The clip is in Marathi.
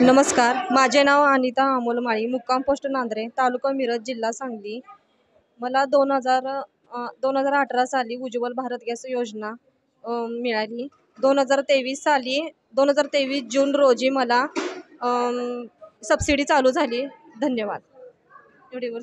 नमस्कार. माझे नाव अनिता अमोल माळी मुक्काम पोस्ट नांद्रे तालुका मिरज जिल्हा सांगली. मला दोन हजार दोन हजार अठरा साली उज्ज्वल भारत गॅस योजना मिळाली. दोन हजार तेवीस साली दोन हजार तेवीस जून रोजी मला सबसिडी चालू झाली. धन्यवाद. एवढीवर